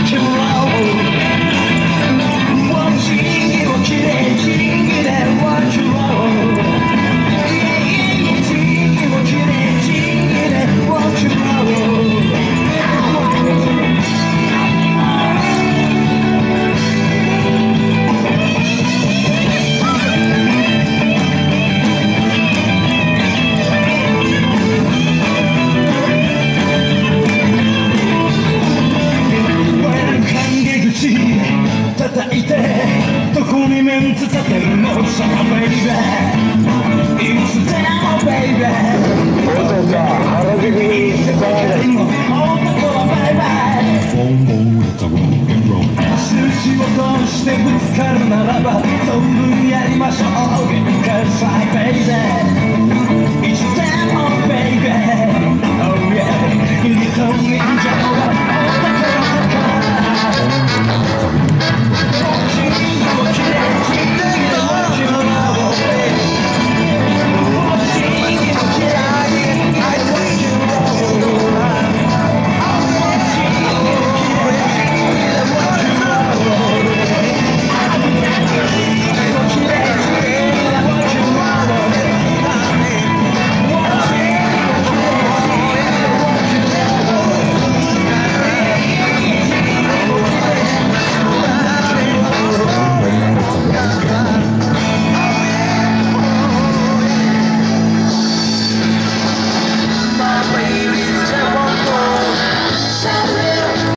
Touch him. いてどこにメンツ立てるのさあベイベい今すでもベイベー男が原宿に行ってた今男はベイベーボンボンレッドロンゲンロン印を通してぶつかるならば存分やりましょう Cause I ベイベーいつでもベイベー Oh yeah んじゃ